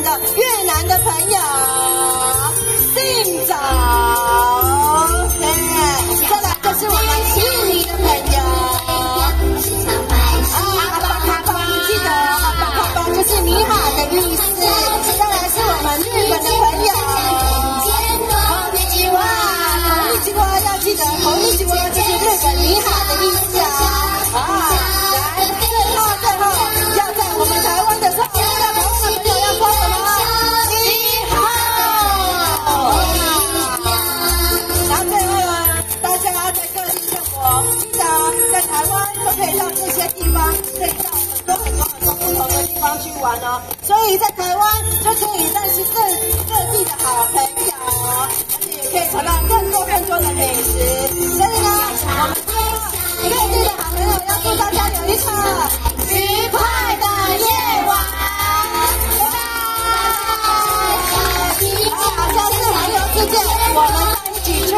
的越南的。台湾就可以到这些地方可以到很多很多很多不同的地方去玩哦所以在台湾就可以认识各各地的好朋友而且也可以尝到更多更多的美食所以呢我们就各地的好朋友要祝大家有一个愉快的夜晚拜拜好像环游世界我们再一起去